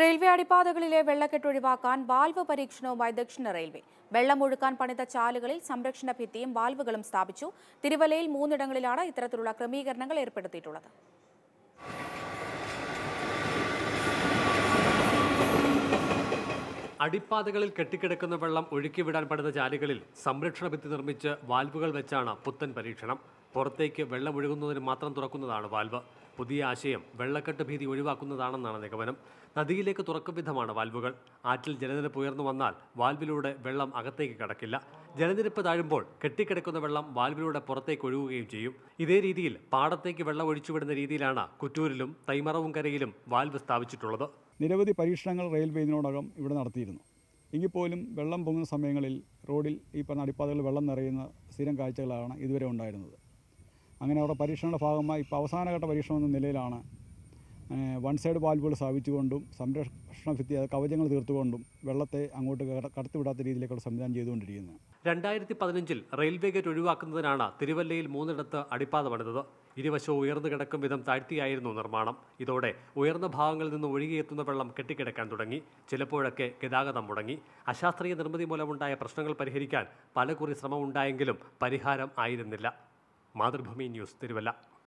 Railway അടിപ്പാതകളിലെ വെള്ളക്കെട്ട് ഒഴിവാക്കാൻ valve പരീക്ഷണവുമായി ദക്ഷിണ റെയിൽവേ. വെള്ളം ഒഴുക്കാൻ പണിത ചാലുകളിൽ സംരക്ഷണ ഭിത്തിയും വാൽവുകളും സ്ഥാപിച്ചു. തിരുവല്ലയിൽ മൂന്നിടങ്ങളിലാണ് ഇത്തരത്തിലുള്ള ക്രമീകരണങ്ങൾ ഏർപ്പെടുത്തിയിട്ടുള്ളത്. അടിപ്പാതകളിൽ കെട്ടിക്കിടക്കുന്ന വെള്ളം ഒഴുക്കിവിടാൻ പണിത ചാലുകളിൽ സംരക്ഷണ ഭിത്തി നിർമ്മിച്ച് വാൽവുകൾ വെച്ചാണ് പുത്തൻ പരീക്ഷണം. പുറത്തേക്ക് വെള്ളം ഒഴുകുന്നതിന് മാത്രം തുറക്കുന്നതാണ് വാൽവ്. പുതിയ ആശയം വെള്ളക്കെട്ട് ഭീതി ഒഴിവാക്കുന്നതാണെന്നാണ് നിഗമനം. നദിയിലേക്ക് തുറക്കും വിധമാണ് വാൽവുകൾ. ആറ്റിൽ ജലനിരപ്പ് ഉയർന്നു വന്നാൽ വാൽവിലൂടെ വെള്ളം അകത്തേക്ക് കടക്കില്ല. ജലനിരപ്പ് താഴുമ്പോൾ കെട്ടിക്കിടക്കുന്ന വെള്ളം വാൽവിലൂടെ പുറത്തേക്ക് ഒഴുകുകയും ചെയ്യും. ഇതേ രീതിയിൽ പാടത്തേക്ക് വെള്ളം ഒഴിച്ചുവിടുന്ന രീതിയിലാണ് കുറ്റൂരിലും തൈമറവും കരയിലും വാൽവ് സ്ഥാപിച്ചിട്ടുള്ളത്. നിരവധി പരീക്ഷണങ്ങൾ റെയിൽവേ ഇതിനോടകം ഇവിടെ നടത്തിയിരുന്നു. എങ്കിൽ പോലും വെള്ളം പൊങ്ങുന്ന സമയങ്ങളിൽ റോഡിൽ ഈ പറഞ്ഞ അടിപ്പാതകളിൽ വെള്ളം നിറയുന്ന സ്ഥിരം കാഴ്ചകളാണ് ഇതുവരെ ഉണ്ടായിരുന്നത്. അങ്ങനെ അവിടെ പരീക്ഷണങ്ങളുടെ ഭാഗമായി ഇപ്പോൾ അവസാനഘട്ട പരീക്ഷണം എന്ന നിലയിലാണ്. വൺ സൈഡ് വാൽവുകൾ സ്ഥാപിച്ചുകൊണ്ടും സംരക്ഷണ ഭിത്തി കവചങ്ങൾ തീർത്തുകൊണ്ടും വെള്ളത്തെ അങ്ങോട്ട് കട- കടത്തിവിടാത്ത രീതിയിലേക്കുള്ള സംവിധാനം ചെയ്തുകൊണ്ടിരിക്കുന്നത്. രണ്ടായിരത്തി പതിനഞ്ചിൽ റെയിൽവേ ഗേറ്റ് ഒഴിവാക്കുന്നതിനാണ് തിരുവല്ലയിൽ മൂന്നിടത്ത് അടിപ്പാത പണിതത്. ഇരുവശവും ഉയർന്നു കിടക്കും വിധം താഴ്ത്തിയായിരുന്നു നിർമ്മാണം. ഇതോടെ ഉയർന്ന ഭാഗങ്ങളിൽ നിന്ന് ഒഴുകിയെത്തുന്ന വെള്ളം കെട്ടിക്കിടക്കാൻ തുടങ്ങി. ചിലപ്പോഴൊക്കെ ഗതാഗതം മുടങ്ങി. അശാസ്ത്രീയ നിർമ്മിതി മൂലമുണ്ടായ പ്രശ്നങ്ങൾ പരിഹരിക്കാൻ പലകുറി ശ്രമമുണ്ടായെങ്കിലും പരിഹാരം ആയിരുന്നില്ല. മാതൃഭൂമി ന്യൂസ് തിരുവല്ല